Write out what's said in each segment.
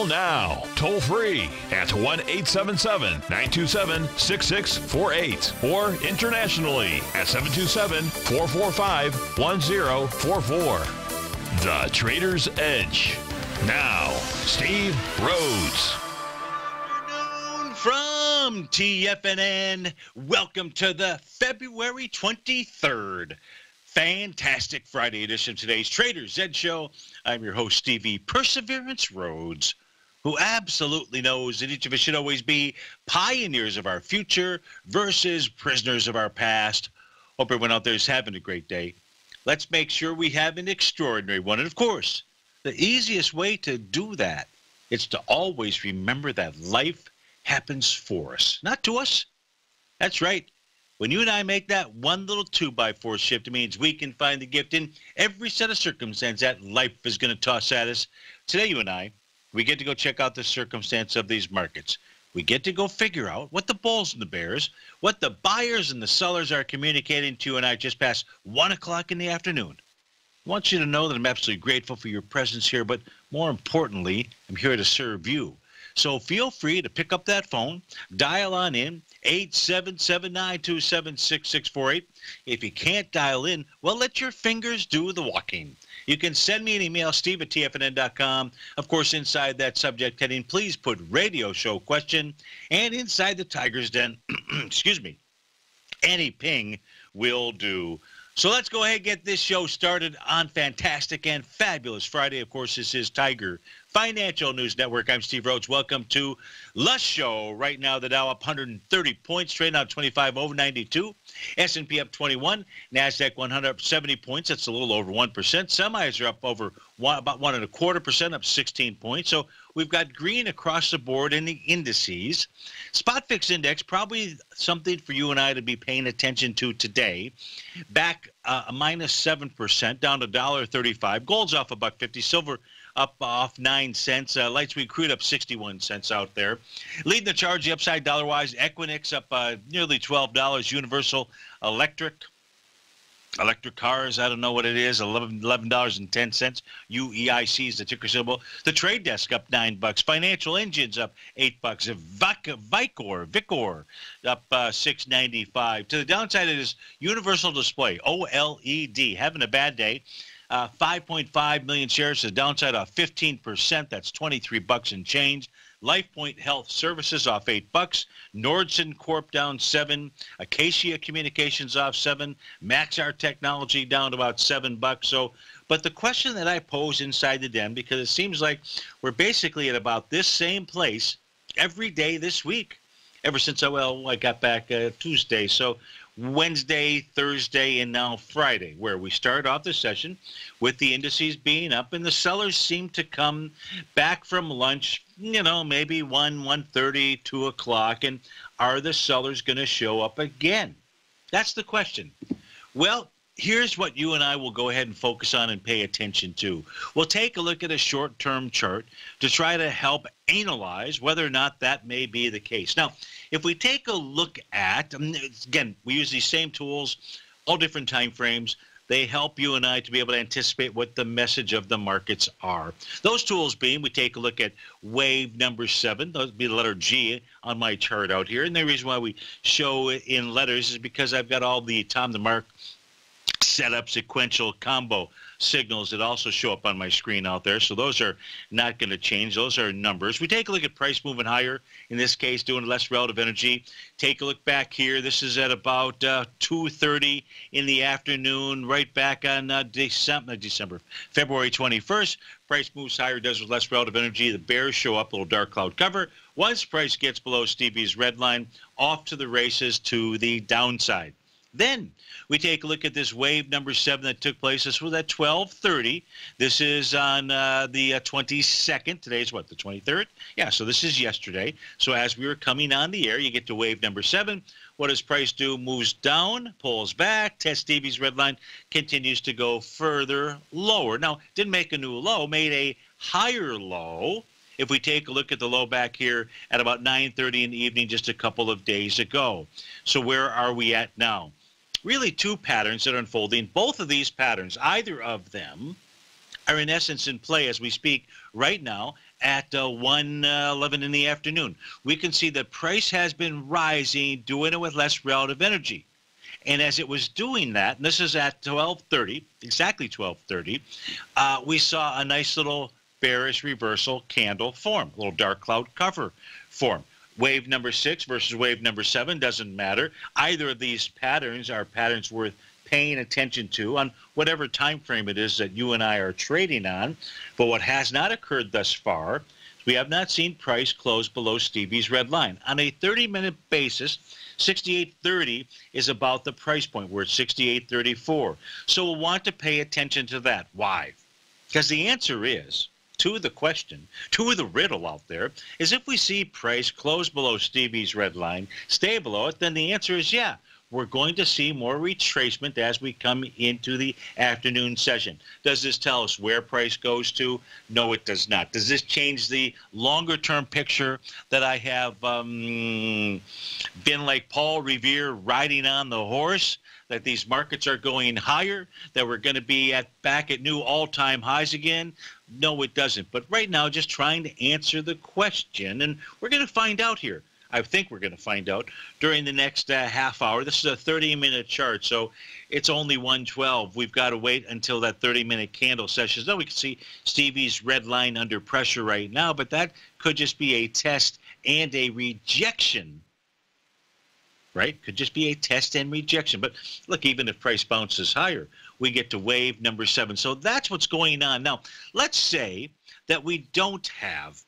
Call now, toll free at 1 877 927 6648 or internationally at 727 445 1044. The Trader's Edge. Now, Steve Rhodes. from TFNN. Welcome to the February 23rd fantastic Friday edition of today's Trader's Edge Show. I'm your host, Stevie Perseverance Rhodes, who absolutely knows that each of us should always be pioneers of our future versus prisoners of our past. Hope everyone out there is having a great day. Let's make sure we have an extraordinary one. And of course, the easiest way to do that is to always remember that life happens for us, not to us. That's right. When you and I make that one little two by four shift, it means we can find the gift in every set of circumstance that life is going to toss at us. Today, you and I, we get to go check out the circumstance of these markets. We get to go figure out what the bulls and the bears, what the buyers and the sellers are communicating to you and I just past one o'clock in the afternoon. I want you to know that I'm absolutely grateful for your presence here, but more importantly, I'm here to serve you. So feel free to pick up that phone, dial on in, 877-927-6648. If you can't dial in, well, let your fingers do the walking. You can send me an email, steve at tfnn.com. Of course, inside that subject heading, please put radio show question. And inside the Tiger's Den, excuse me, any ping will do. So let's go ahead and get this show started on fantastic and fabulous Friday. Of course, this is Tiger Financial News Network. I'm Steve Rhodes. Welcome to Lush Show. Right now, the Dow up 130 points, trading out 25 over 92. S&P up 21. Nasdaq 100 up 70 points. That's a little over one percent. Semis are up over one, about one and a quarter percent, up 16 points. So we've got green across the board in the indices. Spot VIX Index probably something for you and I to be paying attention to today. Back uh, a minus seven percent, down to dollar thirty-five. Gold's off about buck fifty. Silver up off nine cents. Uh, light sweet crude up 61 cents out there. Leading the charge, the upside dollar wise, Equinix up uh, nearly $12. Universal Electric. Electric cars, I don't know what it is, $11, $11.10. UEIC is the ticker symbol. The trade desk up 9 bucks. Financial engines up 8 bucks. Vicor, Vicor up uh, 6.95. To the downside it is Universal Display, OLED, having a bad day. Uh, 5.5 million shares. The downside off 15%. That's 23 bucks and change. LifePoint Health Services off eight bucks. Nordson Corp down seven. Acacia Communications off seven. Maxar Technology down to about seven bucks. So, but the question that I pose inside the den, because it seems like we're basically at about this same place every day this week, ever since I well I got back uh, Tuesday. So Wednesday, Thursday, and now Friday, where we start off the session with the indices being up, and the sellers seem to come back from lunch, you know, maybe 1, 1.30, 2 o'clock, and are the sellers going to show up again? That's the question. Well, here's what you and I will go ahead and focus on and pay attention to. We'll take a look at a short term chart to try to help analyze whether or not that may be the case. Now, if we take a look at, again, we use these same tools, all different time frames. They help you and I to be able to anticipate what the message of the markets are. Those tools being, we take a look at wave number seven. That would be the letter G on my chart out here. And the reason why we show it in letters is because I've got all the Tom DeMark set up sequential combo signals that also show up on my screen out there. So those are not going to change. Those are numbers. We take a look at price moving higher, in this case, doing less relative energy. Take a look back here. This is at about uh, 2.30 in the afternoon, right back on uh, December, December, February 21st. Price moves higher, does with less relative energy. The bears show up, a little dark cloud cover. Once price gets below Stevie's red line, off to the races to the downside. Then we take a look at this wave number seven that took place. This was at 12:30. This is on uh, the uh, 22nd. Today's what? The 23rd? Yeah. So this is yesterday. So as we were coming on the air, you get to wave number seven. What does price do? Moves down, pulls back. Test Stevie's red line continues to go further lower. Now didn't make a new low, made a higher low if we take a look at the low back here at about 9:30 in the evening just a couple of days ago. So where are we at now? Really two patterns that are unfolding. Both of these patterns, either of them, are in essence in play as we speak right now at uh, 1 uh, 11 in the afternoon. We can see the price has been rising, doing it with less relative energy. And as it was doing that, and this is at 12:30, exactly 12:30, uh, we saw a nice little bearish reversal candle form, a little dark cloud cover form wave number six versus wave number seven doesn't matter. Either of these patterns are patterns worth paying attention to on whatever time frame it is that you and I are trading on. But what has not occurred thus far, we have not seen price close below Stevie's red line. On a 30-minute basis, 68.30 is about the price point. We're at 68.34. So we'll want to pay attention to that. Why? Because the answer is to the question, to the riddle out there, is if we see price close below Stevie's red line, stay below it, then the answer is yeah. We're going to see more retracement as we come into the afternoon session. Does this tell us where price goes to? No, it does not. Does this change the longer term picture that I have um, been like Paul Revere riding on the horse? that these markets are going higher, that we're going to be at back at new all-time highs again? No, it doesn't. But right now, just trying to answer the question, and we're going to find out here. I think we're going to find out during the next uh, half hour. This is a 30-minute chart, so it's only 112. We've got to wait until that 30-minute candle session. Now we can see Stevie's red line under pressure right now, but that could just be a test and a rejection right? Could just be a test and rejection. But look, even if price bounces higher, we get to wave number seven. So that's what's going on. Now, let's say that we don't have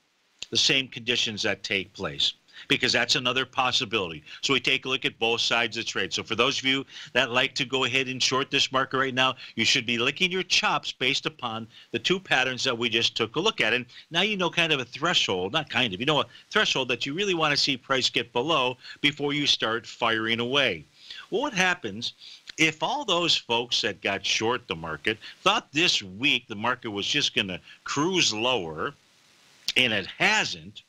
the same conditions that take place because that's another possibility. So we take a look at both sides of the trade. So for those of you that like to go ahead and short this market right now, you should be licking your chops based upon the two patterns that we just took a look at. And now you know kind of a threshold, not kind of, you know a threshold that you really want to see price get below before you start firing away. Well, what happens if all those folks that got short the market thought this week the market was just going to cruise lower and it hasn't,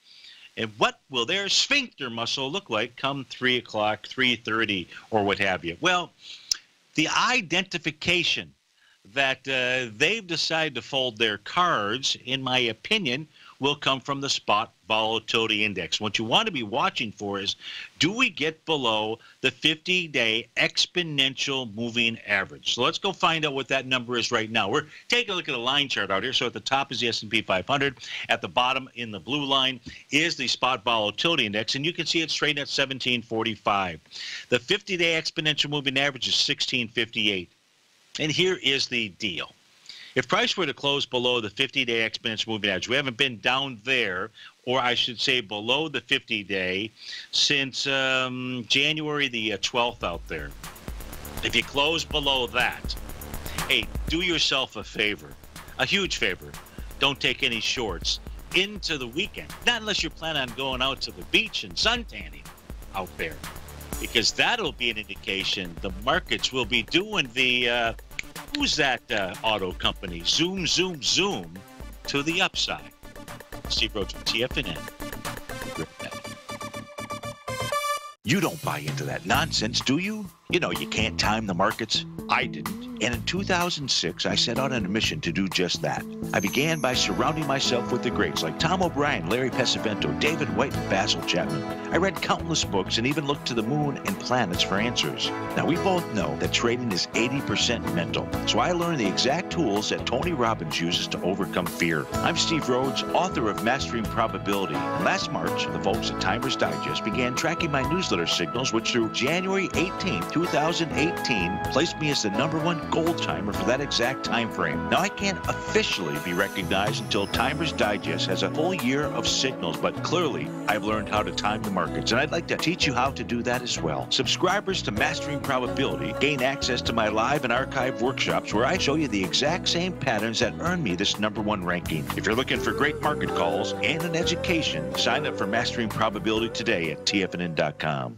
and what will their sphincter muscle look like come 3 o'clock, 3.30, or what have you? Well, the identification that uh, they've decided to fold their cards, in my opinion, will come from the spot volatility index. What you want to be watching for is do we get below the 50 day exponential moving average? So let's go find out what that number is right now. We're taking a look at a line chart out here. So at the top is the S&P 500. At the bottom in the blue line is the spot volatility index. And you can see it's trading at 1745. The 50 day exponential moving average is 1658. And here is the deal. If price were to close below the 50-day exponential moving average, we haven't been down there, or I should say below the 50-day, since um, January the 12th uh, out there. If you close below that, hey, do yourself a favor, a huge favor. Don't take any shorts into the weekend. Not unless you plan on going out to the beach and sun tanning out there, because that'll be an indication the markets will be doing the uh, Who's that uh, auto company? Zoom, zoom, zoom to the upside. Steve Rhodes from TFNN. You don't buy into that nonsense, do you? You know, you can't time the markets. I didn't. And in 2006, I set out on a mission to do just that. I began by surrounding myself with the greats like Tom O'Brien, Larry Pesavento, David White, and Basil Chapman. I read countless books and even looked to the moon and planets for answers. Now, we both know that trading is 80% mental, so I learned the exact tools that Tony Robbins uses to overcome fear. I'm Steve Rhodes, author of Mastering Probability. Last March, the folks at Timers Digest began tracking my newsletter signals, which through January 18th 2018 placed me as the number one gold timer for that exact time frame. Now, I can't officially be recognized until Timers Digest has a full year of signals, but clearly I've learned how to time the markets, and I'd like to teach you how to do that as well. Subscribers to Mastering Probability gain access to my live and archive workshops where I show you the exact same patterns that earn me this number one ranking. If you're looking for great market calls and an education, sign up for Mastering Probability today at tfnn.com.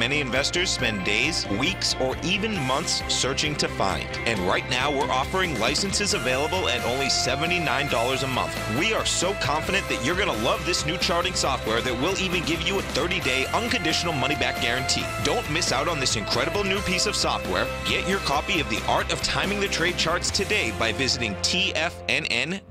many investors spend days, weeks, or even months searching to find. And right now, we're offering licenses available at only $79 a month. We are so confident that you're going to love this new charting software that will even give you a 30-day unconditional money-back guarantee. Don't miss out on this incredible new piece of software. Get your copy of The Art of Timing the Trade Charts today by visiting tfnn.com.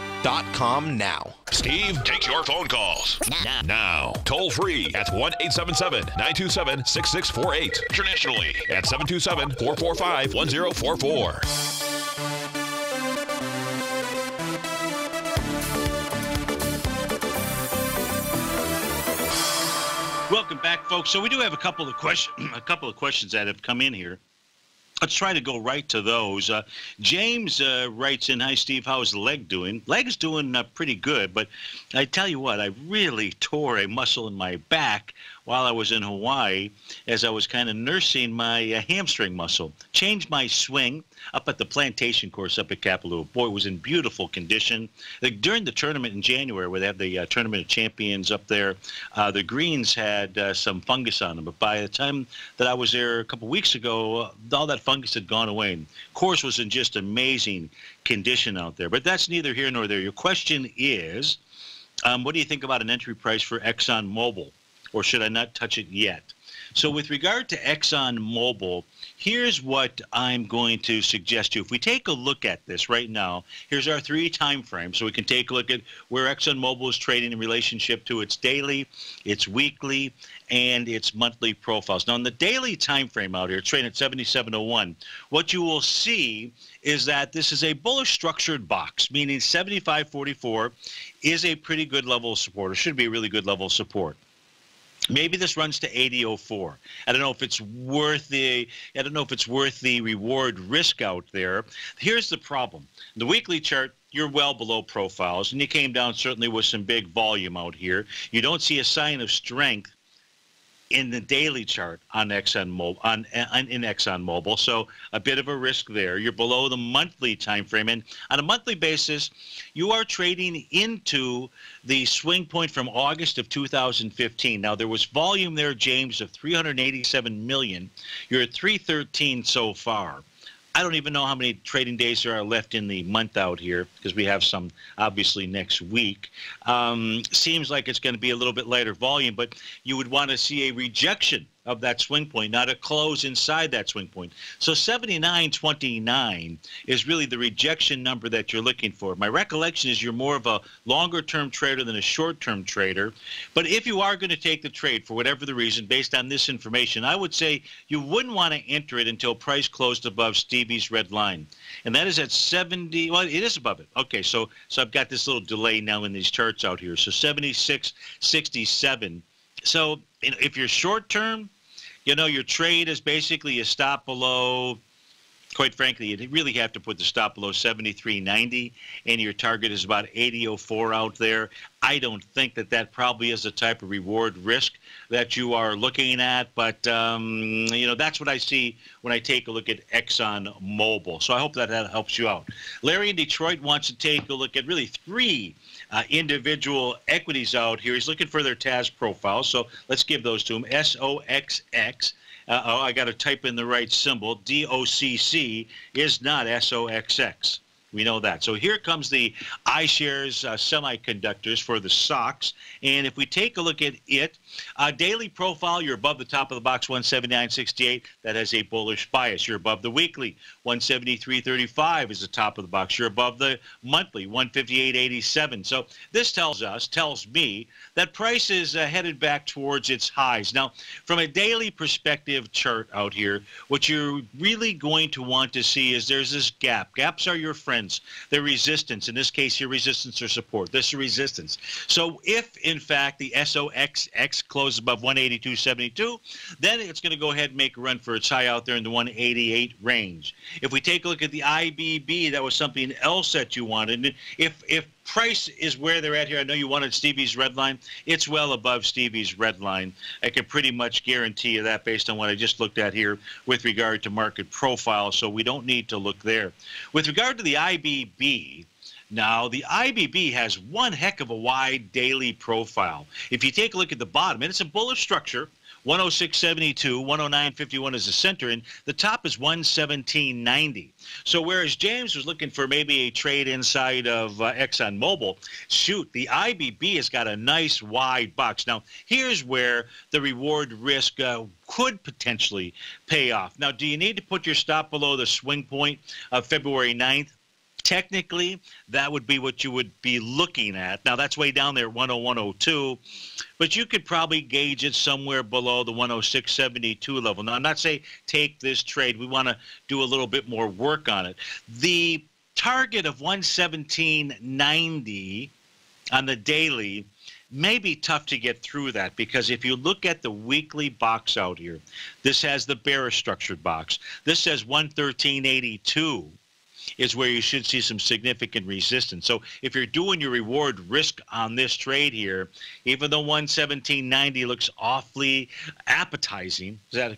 now. Steve takes your phone calls. Now. now. Toll free at 1 877 927 6648. Internationally at 727 445 1044. Welcome back, folks. So we do have a couple of questions, a couple of questions that have come in here. Let's try to go right to those. Uh, James uh, writes in, "Hi Steve, how's the leg doing? Leg's doing uh, pretty good, but I tell you what, I really tore a muscle in my back while I was in Hawaii as I was kind of nursing my uh, hamstring muscle. Changed my swing up at the plantation course up at Kapalua. Boy, it was in beautiful condition. Like during the tournament in January, where they have the uh, tournament of champions up there, uh, the greens had uh, some fungus on them. But by the time that I was there a couple weeks ago, uh, all that fungus had gone away. And course was in just amazing condition out there. But that's neither here nor there. Your question is, um, what do you think about an entry price for Exxon Mobil? Or should I not touch it yet? So, with regard to Exxon Mobil, here's what I'm going to suggest to you. If we take a look at this right now, here's our three time frames. So we can take a look at where Exxon Mobil is trading in relationship to its daily, its weekly, and its monthly profiles. Now, in the daily time frame out here, it's trading at 7701. What you will see is that this is a bullish structured box, meaning 7544 is a pretty good level of support, or should be a really good level of support. Maybe this runs to 8004. I don't know if it's worth the I don't know if it's worth the reward risk out there. Here's the problem. The weekly chart you're well below profiles and you came down certainly with some big volume out here. You don't see a sign of strength in the daily chart on ExxonMobil on, on in ExxonMobil. So a bit of a risk there. You're below the monthly time frame, and on a monthly basis, you are trading into the swing point from August of 2015. Now there was volume there, James, of 387 million. You're at 313 so far. I don't even know how many trading days there are left in the month out here because we have some obviously next week. Um, seems like it's going to be a little bit lighter volume, but you would want to see a rejection of that swing point, not a close inside that swing point. So 79.29 is really the rejection number that you're looking for. My recollection is you're more of a longer term trader than a short term trader. But if you are going to take the trade for whatever the reason, based on this information, I would say you wouldn't want to enter it until price closed above Stevie's red line. And that is at 70. Well, it is above it. Okay, so so I've got this little delay now in these charts out here. So 76.67. So if you're short term, you know, your trade is basically a stop below quite frankly, you really have to put the stop below 73.90, and your target is about 80.04 out there. I don't think that that probably is the type of reward risk that you are looking at, but um, you know that's what I see when I take a look at Exxon Mobil. So I hope that that helps you out. Larry in Detroit wants to take a look at really three uh, individual equities out here. He's looking for their TAS profile, so let's give those to him. SOXX uh, oh, I got to type in the right symbol. DOCC is not SOXX. We know that. So here comes the iShares uh, semiconductors for the SOX. And if we take a look at it, uh, daily profile, you're above the top of the box, 179.68. That has a bullish bias. You're above the weekly, 173.35 is the top of the box. You're above the monthly, 158.87. So this tells us, tells me, that price is uh, headed back towards its highs. Now, from a daily perspective chart out here, what you're really going to want to see is there's this gap. Gaps are your friends. They're resistance. In this case, your resistance or support. This is resistance. So if, in fact, the SOXX closes above 182.72, then it's going to go ahead and make a run for its high out there in the 188 range. If we take a look at the IBB, that was something else that you wanted. If if price is where they're at here, I know you wanted Stevie's red line. It's well above Stevie's red line. I can pretty much guarantee you that based on what I just looked at here with regard to market profile. So we don't need to look there. With regard to the IBB, now, the IBB has one heck of a wide daily profile. If you take a look at the bottom, and it's a bullish structure, 106.72, 109.51 is the center, and the top is 117.90. So whereas James was looking for maybe a trade inside of uh, ExxonMobil, shoot, the IBB has got a nice wide box. Now, here's where the reward risk uh, could potentially pay off. Now, do you need to put your stop below the swing point of February 9th? Technically, that would be what you would be looking at. Now, that's way down there, 10102, but you could probably gauge it somewhere below the 106.72 level. Now, I'm not saying take this trade. We want to do a little bit more work on it. The target of 117.90 on the daily may be tough to get through that because if you look at the weekly box out here, this has the bearish structured box. This says 113.82 is where you should see some significant resistance. So if you're doing your reward risk on this trade here, even though 117.90 looks awfully appetizing, is that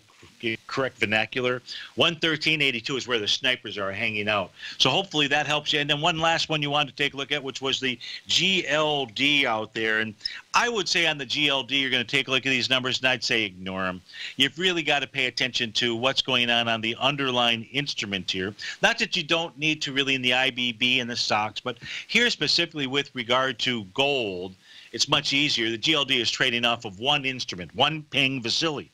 correct vernacular. 113.82 is where the snipers are hanging out. So hopefully that helps you. And then one last one you wanted to take a look at, which was the GLD out there. And I would say on the GLD, you're going to take a look at these numbers, and I'd say ignore them. You've really got to pay attention to what's going on on the underlying instrument here. Not that you don't need to really in the IBB and the stocks, but here specifically with regard to gold, it's much easier. The GLD is trading off of one instrument, one Ping Vasily.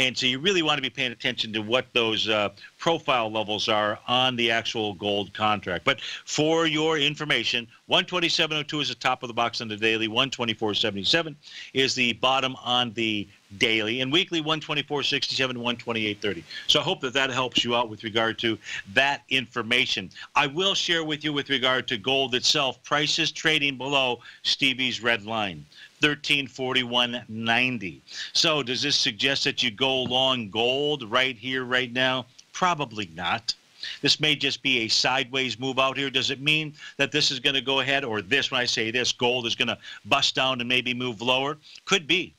And so you really want to be paying attention to what those uh, profile levels are on the actual gold contract. But for your information, 127.02 is the top of the box on the daily, 124.77 is the bottom on the daily, and weekly 124.67 128.30. So I hope that that helps you out with regard to that information. I will share with you with regard to gold itself, prices trading below Stevie's red line. 1341.90. So does this suggest that you go long gold right here, right now? Probably not. This may just be a sideways move out here. Does it mean that this is going to go ahead, or this, when I say this, gold is going to bust down and maybe move lower? Could be.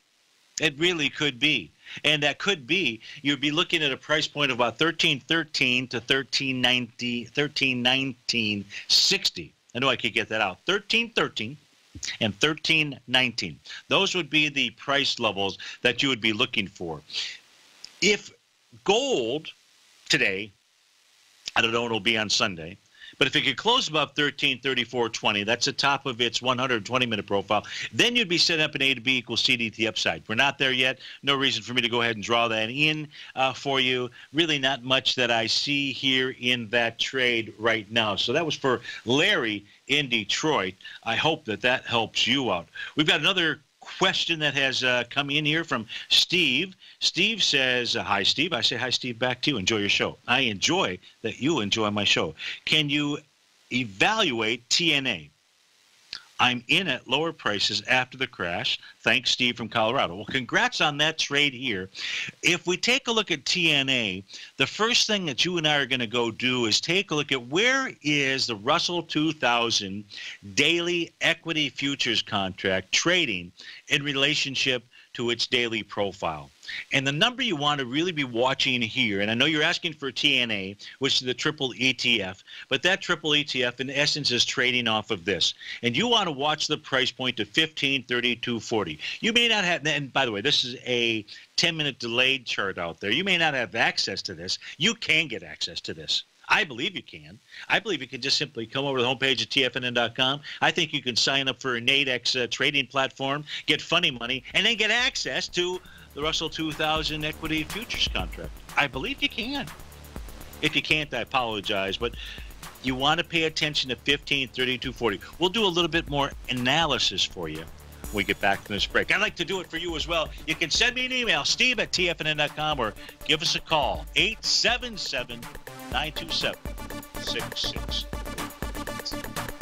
It really could be. And that could be you'd be looking at a price point of about 1313 to 1390, 1319.60. I know I could get that out. 1313 and 1319. Those would be the price levels that you would be looking for. If gold today, I don't know it'll be on Sunday, But if it could close above 1334.20, that's the top of its 120 minute profile, then you'd be set up an A to B equals CD to the upside. We're not there yet. No reason for me to go ahead and draw that in uh, for you. Really, not much that I see here in that trade right now. So that was for Larry in Detroit. I hope that that helps you out. We've got another question that has uh, come in here from Steve. Steve says, uh, Hi, Steve. I say, Hi, Steve, back to you. Enjoy your show. I enjoy that you enjoy my show. Can you evaluate TNA? I'm in at lower prices after the crash. Thanks, Steve from Colorado. Well, congrats on that trade here. If we take a look at TNA, the first thing that you and I are going to go do is take a look at where is the Russell 2000 daily equity futures contract trading in relationship to its daily profile. And the number you want to really be watching here, and I know you're asking for TNA, which is the triple ETF, but that triple ETF in essence is trading off of this. And you want to watch the price point to 15, 32, 40. You may not have, and by the way, this is a 10 minute delayed chart out there. You may not have access to this. You can get access to this. I believe you can. I believe you can just simply come over to the homepage at tfnn.com. I think you can sign up for a Nadex uh, trading platform, get funny money, and then get access to the Russell 2000 equity futures contract. I believe you can. If you can't, I apologize, but you want to pay attention to 15, 32, 40. We'll do a little bit more analysis for you we get back from this break. I'd like to do it for you as well. You can send me an email, steve at tfnn.com, or give us a call, 877 927 66.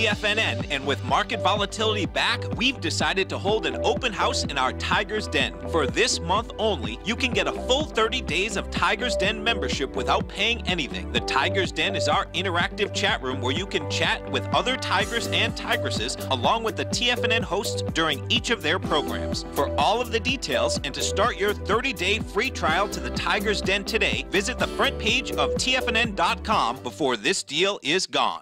and with market volatility back, we've decided to hold an open house in our Tiger's Den. For this month only, you can get a full 30 days of Tiger's Den membership without paying anything. The Tiger's Den is our interactive chat room where you can chat with other tigers and tigresses along with the TFNN hosts during each of their programs. For all of the details and to start your 30-day free trial to the Tiger's Den today, visit the front page of TFNN.com before this deal is gone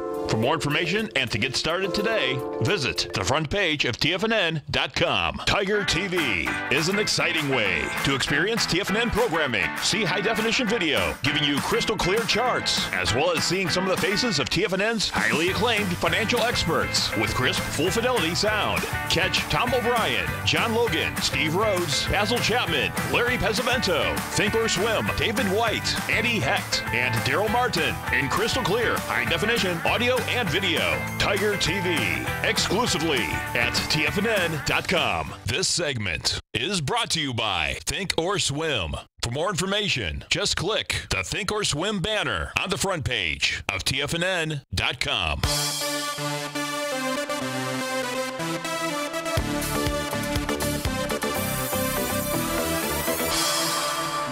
For more information and to get started today, visit the front page of TFNN.com. Tiger TV is an exciting way to experience TFNN programming. See high definition video giving you crystal clear charts, as well as seeing some of the faces of TFNN's highly acclaimed financial experts with crisp, full fidelity sound. Catch Tom O'Brien, John Logan, Steve Rhodes, Basil Chapman, Larry Pesavento, Think or Swim, David White, Andy Hecht, and Daryl Martin in crystal clear, high definition audio and video. Tiger TV, exclusively at TFNN.com. This segment is brought to you by Think or Swim. For more information, just click the Think or Swim banner on the front page of TFNN.com.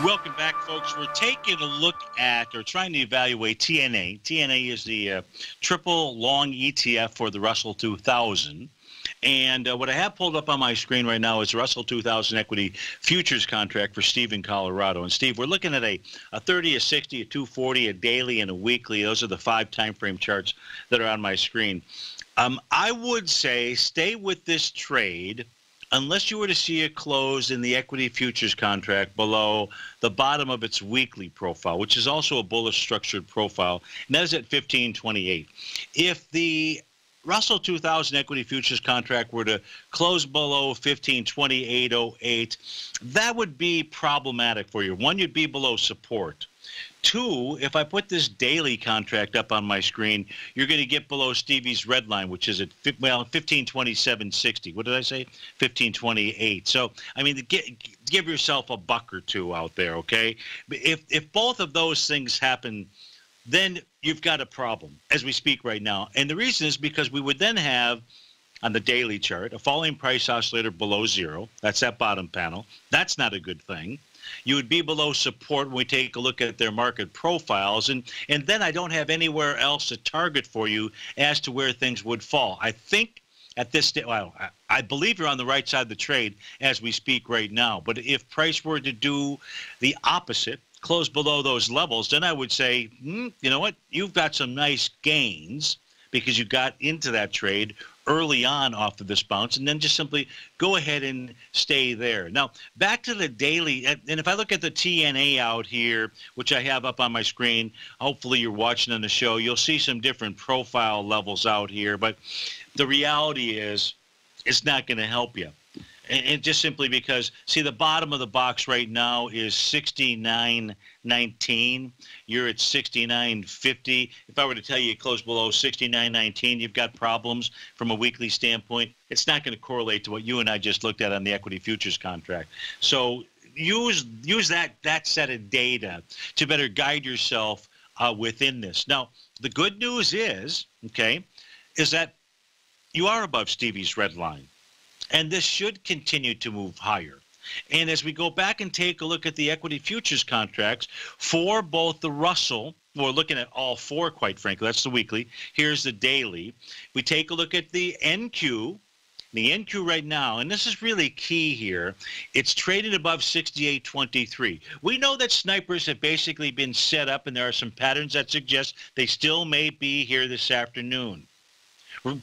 Welcome back, folks. We're taking a look at or trying to evaluate TNA. TNA is the uh, triple long ETF for the Russell 2000. And uh, what I have pulled up on my screen right now is Russell 2000 equity futures contract for Steve in Colorado. And Steve, we're looking at a, a 30, a 60, a 240, a daily, and a weekly. Those are the five time frame charts that are on my screen. Um, I would say stay with this trade unless you were to see it close in the equity futures contract below the bottom of its weekly profile, which is also a bullish structured profile, and that is at 1528. If the Russell 2000 equity futures contract were to close below 1528.08, that would be problematic for you. One, you'd be below support. Two, if I put this daily contract up on my screen, you're going to get below Stevie's red line, which is at well 1527.60. What did I say? 1528. So I mean, give yourself a buck or two out there, okay? If if both of those things happen then you've got a problem as we speak right now. And the reason is because we would then have on the daily chart a falling price oscillator below zero. That's that bottom panel. That's not a good thing. You would be below support when we take a look at their market profiles. And, and then I don't have anywhere else to target for you as to where things would fall. I think at this stage, well, I, believe you're on the right side of the trade as we speak right now. But if price were to do the opposite, close below those levels, then I would say, mm, you know what, you've got some nice gains because you got into that trade early on off of this bounce, and then just simply go ahead and stay there. Now, back to the daily, and if I look at the TNA out here, which I have up on my screen, hopefully you're watching on the show, you'll see some different profile levels out here, but the reality is it's not going to help you and, and just simply because see the bottom of the box right now is 69.19 you're at 69.50 if i were to tell you it closed below 69.19 you've got problems from a weekly standpoint. It's not going to correlate to what you and i just looked at on the equity futures contract. So use use that that set of data to better guide yourself uh, within this. Now the good news is okay is that you are above stevie's red line and this should continue to move higher. And as we go back and take a look at the equity futures contracts for both the Russell, we're looking at all four, quite frankly. That's the weekly. Here's the daily. We take a look at the NQ. The NQ right now, and this is really key here, it's traded above 68.23. We know that snipers have basically been set up, and there are some patterns that suggest they still may be here this afternoon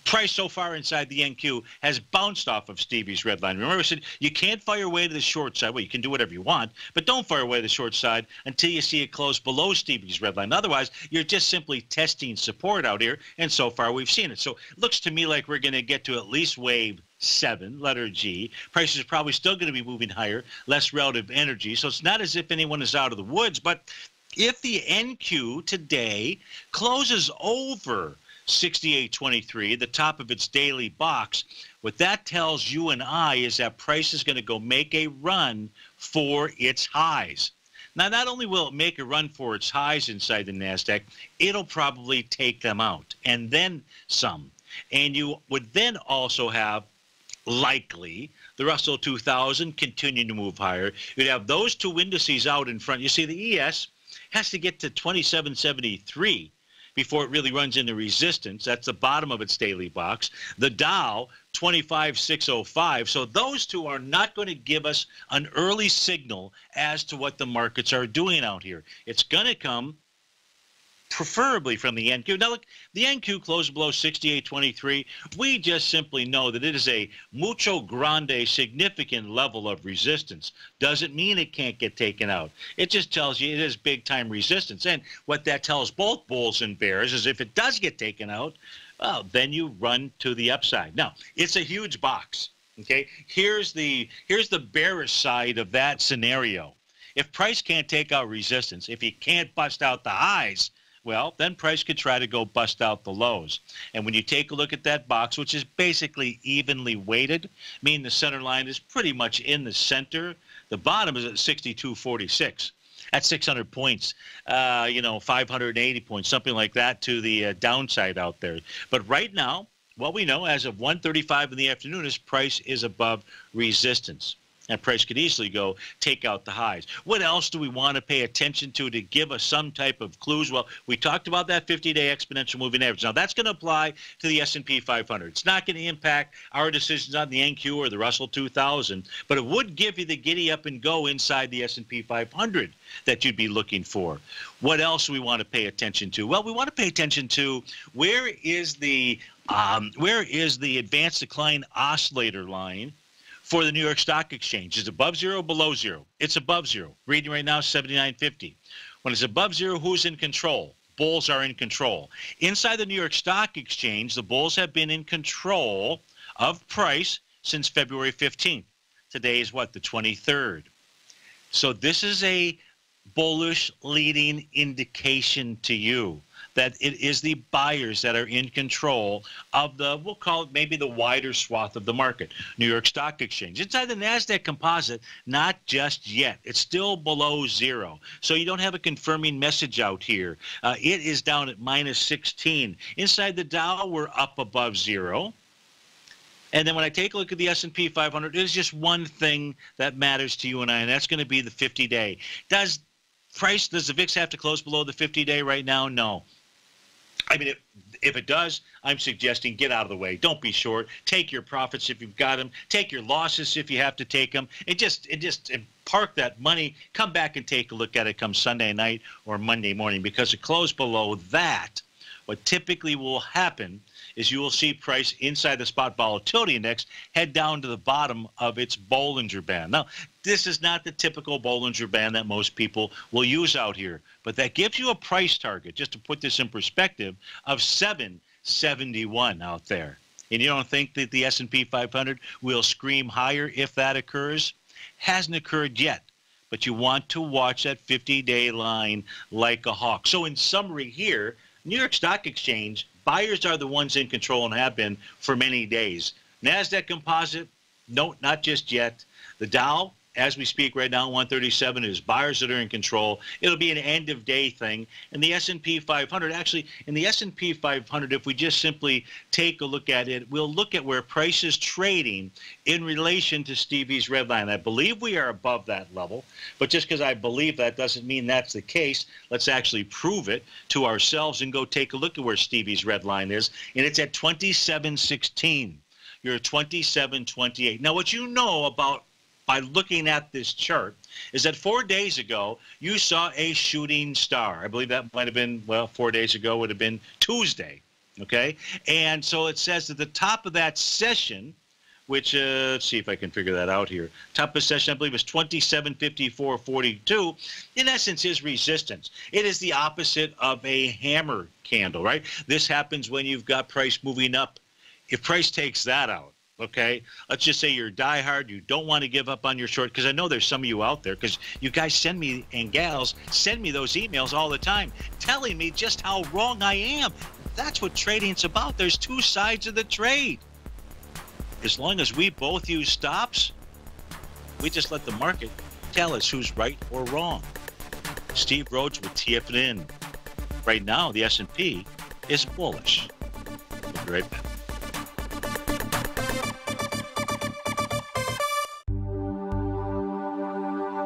price so far inside the NQ has bounced off of Stevie's red line. Remember, I said you can't fire away to the short side. Well, you can do whatever you want, but don't fire away to the short side until you see it close below Stevie's red line. Otherwise, you're just simply testing support out here, and so far we've seen it. So it looks to me like we're going to get to at least wave seven, letter G. Prices are probably still going to be moving higher, less relative energy. So it's not as if anyone is out of the woods, but if the NQ today closes over 68.23, the top of its daily box. What that tells you and I is that price is going to go make a run for its highs. Now, not only will it make a run for its highs inside the NASDAQ, it'll probably take them out and then some. And you would then also have likely the Russell 2000 continuing to move higher. You'd have those two indices out in front. You see, the ES has to get to 2773 before it really runs into resistance. That's the bottom of its daily box. The Dow, 25605. So those two are not going to give us an early signal as to what the markets are doing out here. It's going to come preferably from the NQ. Now, look, the NQ closed below 68.23. We just simply know that it is a mucho grande, significant level of resistance. Doesn't mean it can't get taken out. It just tells you it is big time resistance. And what that tells both bulls and bears is if it does get taken out, well, then you run to the upside. Now, it's a huge box. Okay, here's the here's the bearish side of that scenario. If price can't take out resistance, if he can't bust out the highs, well, then price could try to go bust out the lows. And when you take a look at that box, which is basically evenly weighted, meaning the center line is pretty much in the center, the bottom is at 62.46 at 600 points, uh, you know, 580 points, something like that to the uh, downside out there. But right now, what we know as of 1:35 in the afternoon is price is above resistance. And price could easily go take out the highs. What else do we want to pay attention to to give us some type of clues? Well, we talked about that 50-day exponential moving average. Now that's going to apply to the S&P 500. It's not going to impact our decisions on the NQ or the Russell 2000, but it would give you the giddy up and go inside the S&P 500 that you'd be looking for. What else do we want to pay attention to? Well, we want to pay attention to where is the um, where is the advanced decline oscillator line for the New York Stock Exchange. Is above zero, below zero? It's above zero. Reading right now, 79.50. When it's above zero, who's in control? Bulls are in control. Inside the New York Stock Exchange, the bulls have been in control of price since February 15th. Today is what, the 23rd. So this is a bullish leading indication to you that it is the buyers that are in control of the, we'll call it maybe the wider swath of the market. New York Stock Exchange. Inside the NASDAQ composite, not just yet. It's still below zero. So you don't have a confirming message out here. Uh, it is down at minus 16. Inside the Dow, we're up above zero. And then when I take a look at the S&P 500, there's just one thing that matters to you and I, and that's going to be the 50-day. Does price, does the VIX have to close below the 50-day right now? No. I mean, if, if it does, I'm suggesting get out of the way. Don't be short. Take your profits if you've got them. Take your losses if you have to take them. And just, and just and park that money. Come back and take a look at it come Sunday night or Monday morning because it closed below that. What typically will happen is you will see price inside the spot volatility index head down to the bottom of its Bollinger Band. Now, this is not the typical Bollinger Band that most people will use out here, but that gives you a price target, just to put this in perspective, of 771 out there. And you don't think that the S&P 500 will scream higher if that occurs? Hasn't occurred yet but you want to watch that 50 day line like a hawk. So, in summary, here, New York Stock Exchange Buyers are the ones in control and have been for many days. NASDAQ composite, no, not just yet. The Dow, as we speak right now, 137 is buyers that are in control. It'll be an end of day thing. And the S&P 500, actually, in the S&P 500, if we just simply take a look at it, we'll look at where price is trading in relation to Stevie's red line. I believe we are above that level, but just because I believe that doesn't mean that's the case. Let's actually prove it to ourselves and go take a look at where Stevie's red line is, and it's at 2716. You're 2728. Now, what you know about by looking at this chart is that four days ago you saw a shooting star. I believe that might have been, well, four days ago would have been Tuesday. Okay? And so it says at the top of that session, which, uh, let's see if I can figure that out here. Top of session, I believe, is 2754.42. In essence, is resistance. It is the opposite of a hammer candle, right? This happens when you've got price moving up. If price takes that out, okay? Let's just say you're diehard you don't want to give up on your short because i know there's some of you out there because you guys send me and gals send me those emails all the time telling me just how wrong i am. That's what trading's about. There's two sides of the trade. As long as we both use stops we just let the market tell us who's right or wrong. Steve rhodes with tfn right now the s&p is bullish. We'll be right back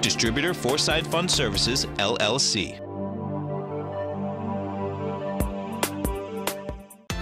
Distributor Foreside Fund Services, LLC.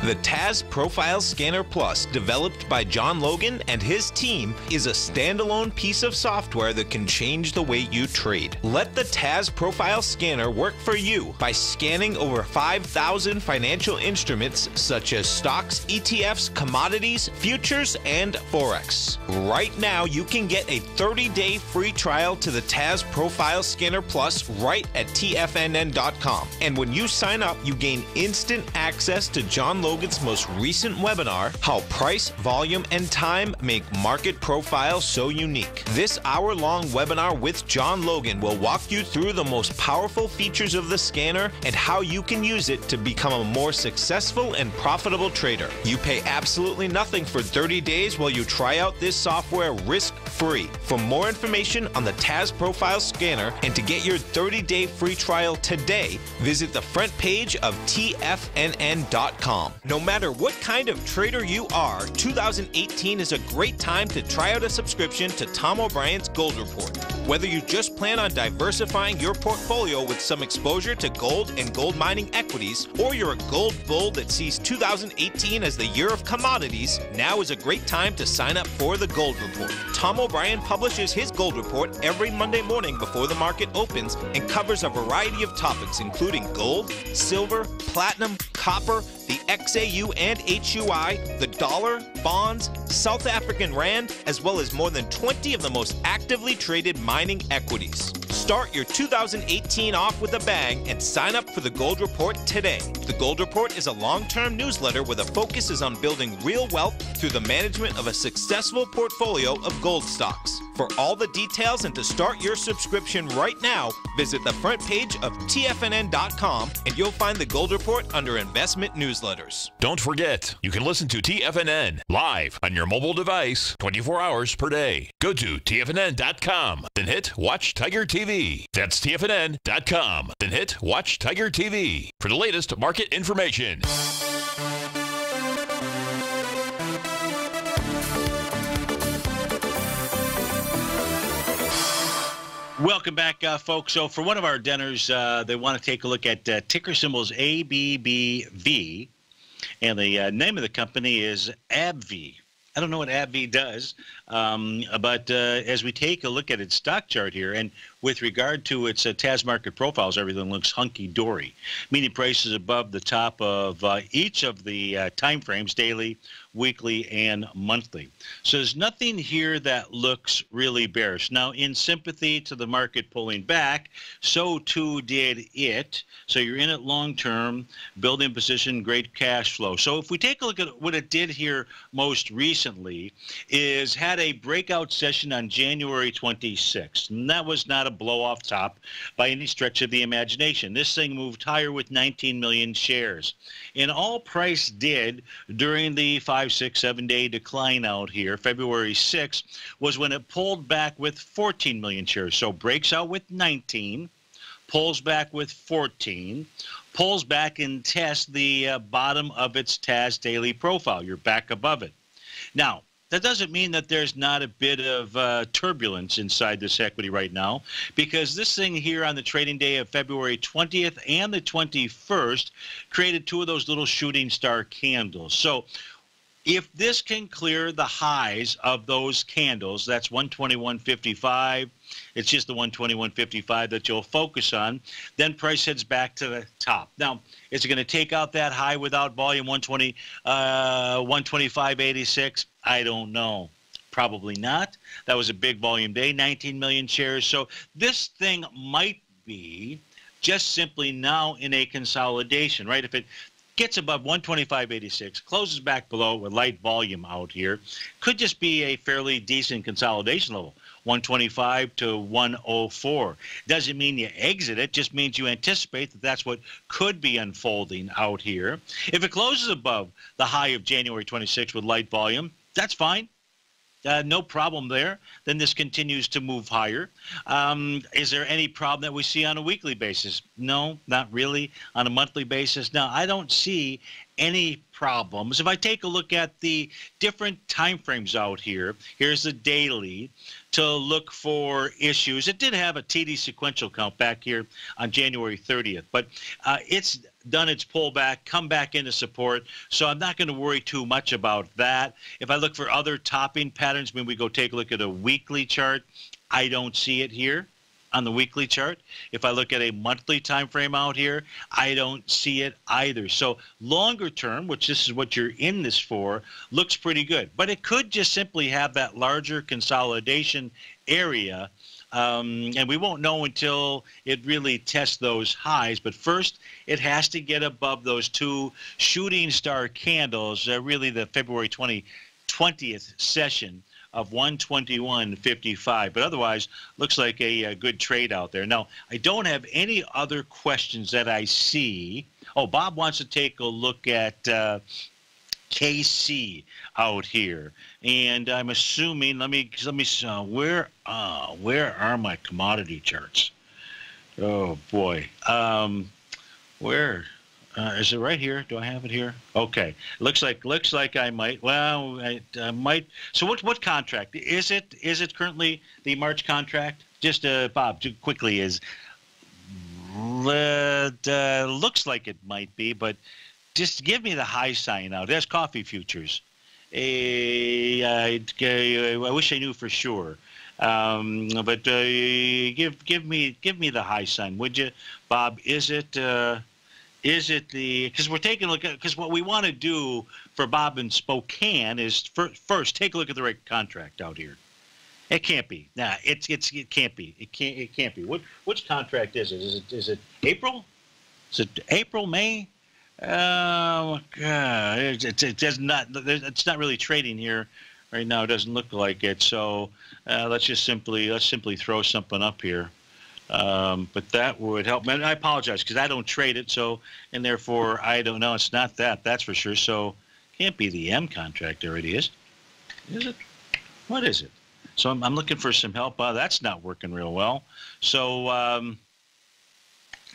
The TAS Profile Scanner Plus, developed by John Logan and his team, is a standalone piece of software that can change the way you trade. Let the TAS Profile Scanner work for you by scanning over 5,000 financial instruments such as stocks, ETFs, commodities, futures, and Forex. Right now, you can get a 30 day free trial to the TAS Profile Scanner Plus right at TFNN.com. And when you sign up, you gain instant access to John Logan Logan's most recent webinar, How Price, Volume, and Time Make Market Profiles So Unique. This hour long webinar with John Logan will walk you through the most powerful features of the scanner and how you can use it to become a more successful and profitable trader. You pay absolutely nothing for 30 days while you try out this software risk free. For more information on the TAS Profile Scanner and to get your 30 day free trial today, visit the front page of TFNN.com. No matter what kind of trader you are, 2018 is a great time to try out a subscription to Tom O'Brien's Gold Report. Whether you just plan on diversifying your portfolio with some exposure to gold and gold mining equities, or you're a gold bull that sees 2018 as the year of commodities, now is a great time to sign up for the Gold Report. Tom O'Brien publishes his Gold Report every Monday morning before the market opens and covers a variety of topics, including gold, silver, platinum, copper, the XAU and HUI, the dollar, bonds, South African Rand, as well as more than 20 of the most actively traded mining equities. Start your 2018 off with a bang and sign up for the Gold Report today. The Gold Report is a long term newsletter where the focus is on building real wealth through the management of a successful portfolio of gold stocks. For all the details and to start your subscription right now, visit the front page of TFNN.com and you'll find the Gold Report under Investment Newsletters. Don't forget, you can listen to TFNN live on your mobile device 24 hours per day. Go to TFNN.com, then hit Watch Tiger TV. That's TFNN.com, then hit Watch Tiger TV for the latest market information. Welcome back, uh, folks. So, for one of our dinners, uh, they want to take a look at uh, ticker symbols ABBV, and the uh, name of the company is AbbVie. I don't know what AbbVie does, um, but uh, as we take a look at its stock chart here, and with regard to its uh, TAS market profiles, everything looks hunky dory, meaning prices above the top of each of the time frames daily, weekly, and monthly. So there's nothing here that looks really bearish. Now, in sympathy to the market pulling back, so too did it. So you're in it long term, building position, great cash flow. So if we take a look at what it did here most recently, is had a breakout session on January 26th. And that was not a blow off top by any stretch of the imagination. This thing moved higher with 19 million shares. And all price did during the five, six, seven day decline out here, February 6th, was when it pulled back with 14 million shares. So breaks out with 19, pulls back with 14, pulls back and tests the uh, bottom of its TAS daily profile. You're back above it. Now, that doesn't mean that there's not a bit of uh, turbulence inside this equity right now, because this thing here on the trading day of February 20th and the 21st created two of those little shooting star candles. So if this can clear the highs of those candles, that's 121.55. It's just the 121.55 that you'll focus on. Then price heads back to the top. Now, is it going to take out that high without volume 120, uh, 125.86? I don't know. Probably not. That was a big volume day, 19 million shares. So this thing might be just simply now in a consolidation, right? If it gets above 125.86, closes back below with light volume out here, could just be a fairly decent consolidation level. 125 to 104. Doesn't mean you exit it, just means you anticipate that that's what could be unfolding out here. If it closes above the high of January 26 with light volume, that's fine. Uh, no problem there. Then this continues to move higher. Um, is there any problem that we see on a weekly basis? No, not really. On a monthly basis, no, I don't see any problems. If I take a look at the different time frames out here, here's the daily to look for issues. It did have a TD sequential count back here on January 30th, but uh, it's done its pullback, come back into support. So I'm not going to worry too much about that. If I look for other topping patterns, when we go take a look at a weekly chart, I don't see it here on the weekly chart. If I look at a monthly time frame out here, I don't see it either. So longer term, which this is what you're in this for, looks pretty good. But it could just simply have that larger consolidation area um, and we won't know until it really tests those highs. But first, it has to get above those two shooting star candles, uh, really the February 20, 20th session of 121.55. But otherwise, looks like a, a, good trade out there. Now, I don't have any other questions that I see. Oh, Bob wants to take a look at uh, KC out here, and I'm assuming. Let me let me. Uh, where uh, where are my commodity charts? Oh boy, um, where uh, is it? Right here? Do I have it here? Okay, looks like looks like I might. Well, I, I might. So what what contract is it? Is it currently the March contract? Just uh, Bob, quickly is. Uh, looks like it might be, but just give me the high sign out. There's coffee futures. A, I, I wish I knew for sure. Um, but uh, give give me give me the high sign, would you, Bob? Is it uh, is it the because we're taking a look at because what we want to do for Bob in Spokane is for, first take a look at the right contract out here. It can't be. Nah, it's it's it can't be. It can't it can't be. What which contract is it? Is it is it April? Is it April May? Oh God! It, it, it does not. It's not really trading here right now. It doesn't look like it. So uh, let's just simply let's simply throw something up here. Um, but that would help. And I apologize because I don't trade it. So and therefore I don't know. It's not that. That's for sure. So can't be the M contract. There it is. Is it? What is it? So I'm, I'm looking for some help. Uh, that's not working real well. So um,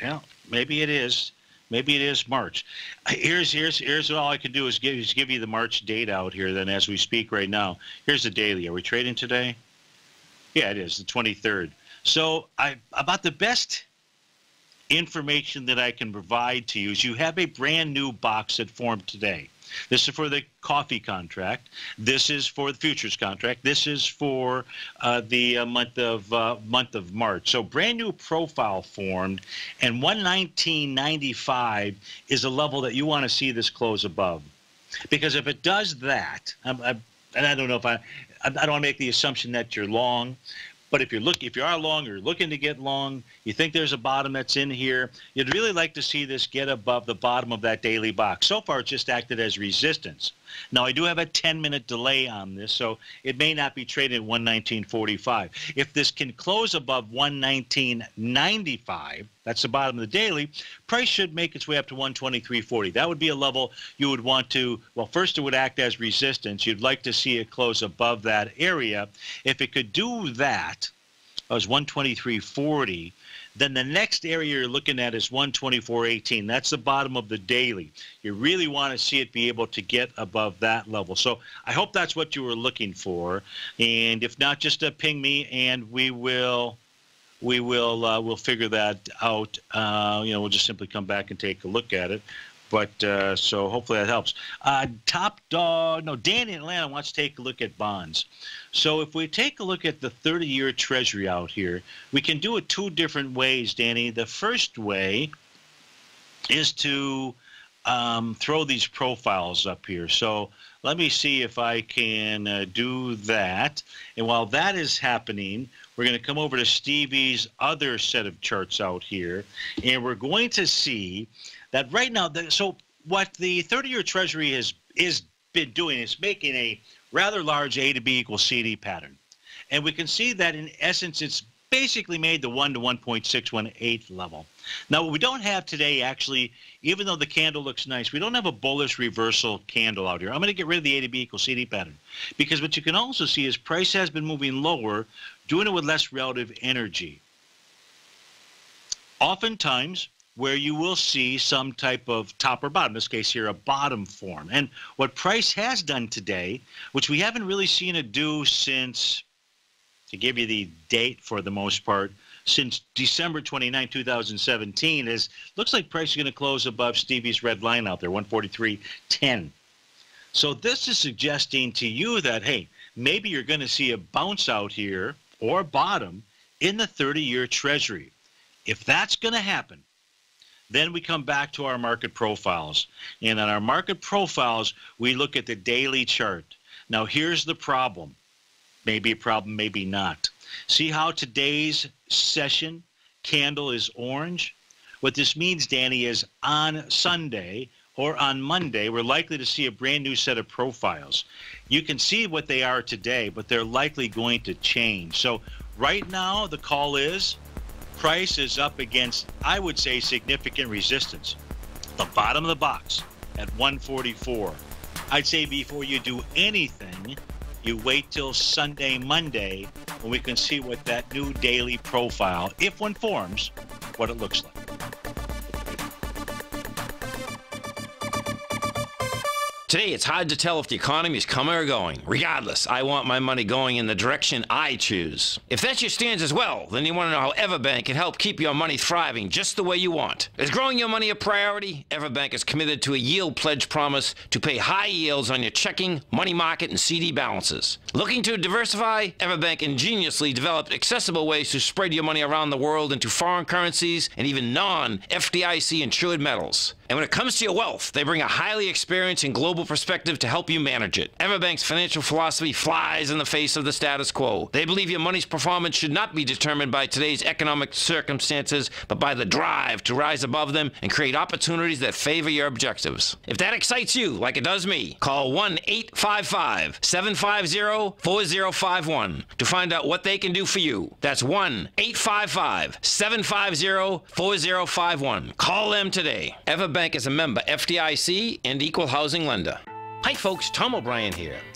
yeah, maybe it is. Maybe it is March. Uh, here's here's here's all I can do is give is give you the March date out here. Then as we speak right now, here's the daily. Are we trading today? Yeah, it is the 23rd. So I about the best information that I can provide to you is you have a brand new box that formed today. This is for the coffee contract. This is for the futures contract. This is for uh, the uh, month of uh, month of March. So brand new profile formed, and 119.95 is a level that you want to see this close above, because if it does that, I'm, I'm, and I don't know if I, I don't want to make the assumption that you're long, but if you're looking, if you are long, or looking to get long, you think there's a bottom that's in here, you'd really like to see this get above the bottom of that daily box. So far, it's just acted as resistance. Now, I do have a 10-minute delay on this, so it may not be traded at 119.45. If this can close above 119.95, that's the bottom of the daily, price should make its way up to 123.40. That would be a level you would want to, well, first it would act as resistance. You'd like to see it close above that area. If it could do that, it was 123.40, then the next area you're looking at is 124.18. That's the bottom of the daily. You really want to see it be able to get above that level. So I hope that's what you were looking for. And if not, just uh, ping me and we will we will uh, we'll figure that out. Uh, you know, we'll just simply come back and take a look at it. But uh, so hopefully that helps. Uh, top dog, no, Danny in Atlanta wants to take a look at bonds. So if we take a look at the 30-year Treasury out here, we can do it two different ways, Danny. The first way is to um, throw these profiles up here. So let me see if I can uh, do that. And while that is happening, we're going to come over to Stevie's other set of charts out here, and we're going to see that right now. The, so what the 30-year Treasury has is been doing is making a rather large A to B equals CD pattern. And we can see that in essence, it's basically made the 1 to 1.618 level. Now, what we don't have today, actually, even though the candle looks nice, we don't have a bullish reversal candle out here. I'm going to get rid of the A to B equals CD pattern because what you can also see is price has been moving lower, doing it with less relative energy. Oftentimes, where you will see some type of top or bottom, in this case here, a bottom form. And what price has done today, which we haven't really seen it do since, to give you the date for the most part, since December 29, 2017, is looks like price is going to close above Stevie's red line out there, 143.10. So this is suggesting to you that, hey, maybe you're going to see a bounce out here or bottom in the 30-year Treasury. If that's going to happen, then we come back to our market profiles. And on our market profiles, we look at the daily chart. Now, here's the problem. Maybe a problem, maybe not. See how today's session candle is orange? What this means, Danny, is on Sunday or on Monday, we're likely to see a brand new set of profiles. You can see what they are today, but they're likely going to change. So, right now, the call is price is up against, I would say, significant resistance. The bottom of the box at 144. I'd say before you do anything, you wait till Sunday, Monday, when we can see what that new daily profile, if one forms, what it looks like. Today, it's hard to tell if the economy is coming or going. Regardless, I want my money going in the direction I choose. If that's your stance as well, then you want to know how Everbank can help keep your money thriving just the way you want. Is growing your money a priority? Everbank is committed to a yield pledge promise to pay high yields on your checking, money market, and CD balances. Looking to diversify? Everbank ingeniously developed accessible ways to spread your money around the world into foreign currencies and even non FDIC insured metals. And when it comes to your wealth, they bring a highly experienced and global perspective to help you manage it. Everbank's financial philosophy flies in the face of the status quo. They believe your money's performance should not be determined by today's economic circumstances, but by the drive to rise above them and create opportunities that favor your objectives. If that excites you, like it does me, call 1 855 750 4051 to find out what they can do for you. That's 1 855 750 4051. Call them today. Everbank Bank is a member FDIC and equal housing lender. Hi folks, Tom O'Brien here.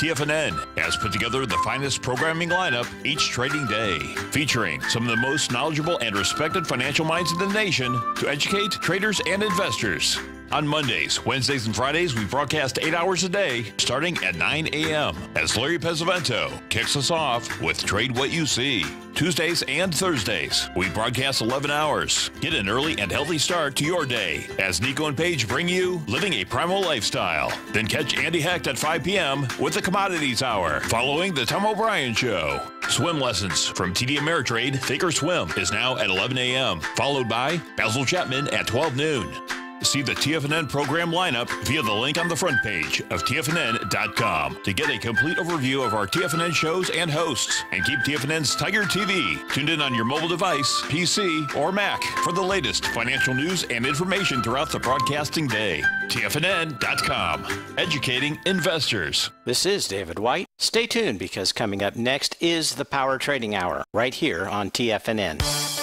TFNN has put together the finest programming lineup each trading day, featuring some of the most knowledgeable and respected financial minds in the nation to educate traders and investors. On Mondays, Wednesdays, and Fridays, we broadcast eight hours a day, starting at 9 a.m. as Larry Pesavento kicks us off with Trade What You See. Tuesdays and Thursdays, we broadcast 11 hours. Get an early and healthy start to your day as Nico and Paige bring you Living a Primal Lifestyle. Then catch Andy Hecht at 5 p.m. with the Commodities Hour, following the Tom O'Brien Show. Swim lessons from TD Ameritrade Thinkorswim is now at 11 a.m., followed by Basil Chapman at 12 noon. See the TFNN program lineup via the link on the front page of TFNN.com to get a complete overview of our TFNN shows and hosts. And keep TFNN's Tiger TV tuned in on your mobile device, PC, or Mac for the latest financial news and information throughout the broadcasting day. TFNN.com, educating investors. This is David White. Stay tuned because coming up next is the Power Trading Hour right here on TFNN.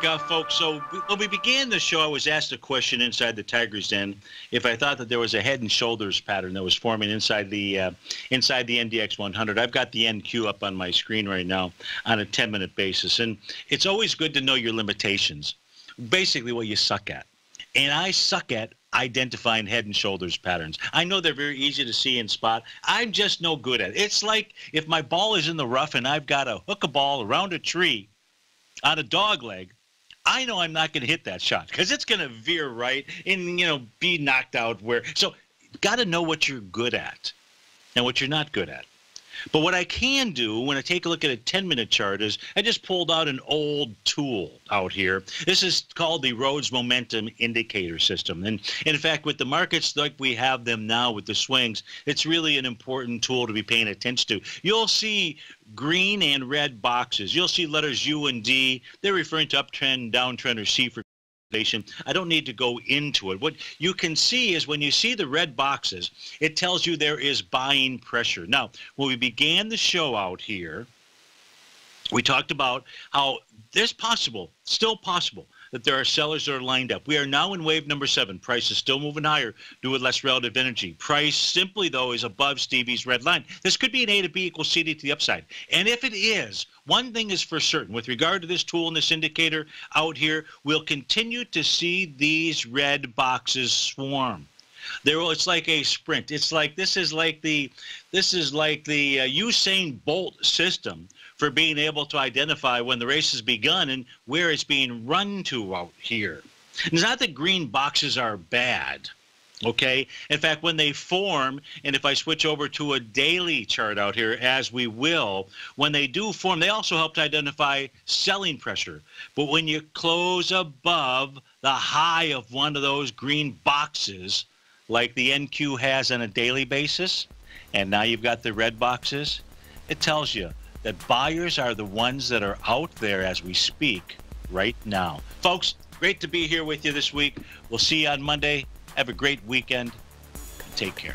Back, uh, folks. So when we began the show, I was asked a question inside the Tiger's Den if I thought that there was a head and shoulders pattern that was forming inside the uh, inside the NDX 100. I've got the NQ up on my screen right now on a 10-minute basis, and it's always good to know your limitations. Basically, what you suck at, and I suck at identifying head and shoulders patterns. I know they're very easy to see and spot. I'm just no good at it. It's like if my ball is in the rough and I've got to hook a ball around a tree on a dog leg, I know I'm not going to hit that shot because it's going to veer right and you know be knocked out. Where so, got to know what you're good at and what you're not good at. But what I can do when I take a look at a 10 minute chart is I just pulled out an old tool out here. This is called the Rhodes Momentum Indicator System. And, and in fact, with the markets like we have them now with the swings, it's really an important tool to be paying attention to. You'll see green and red boxes. You'll see letters U and D. They're referring to uptrend, downtrend, or C for I don't need to go into it. What you can see is when you see the red boxes, it tells you there is buying pressure. Now, when we began the show out here, we talked about how there's possible, still possible, that there are sellers that are lined up. We are now in wave number seven. Price is still moving higher due to less relative energy. Price simply, though, is above Stevie's red line. This could be an A to B equals CD to the upside. And if it is, one thing is for certain with regard to this tool and this indicator out here, we'll continue to see these red boxes swarm. There, it's like a sprint. It's like this is like the this is like the uh, Usain Bolt system for being able to identify when the race has begun and where it's being run to out here. It's not that green boxes are bad. Okay. In fact, when they form, and if I switch over to a daily chart out here, as we will, when they do form, they also help to identify selling pressure. But when you close above the high of one of those green boxes, like the NQ has on a daily basis, and now you've got the red boxes, it tells you that buyers are the ones that are out there as we speak right now. Folks, great to be here with you this week. We'll see you on Monday. Have a great weekend. Take care.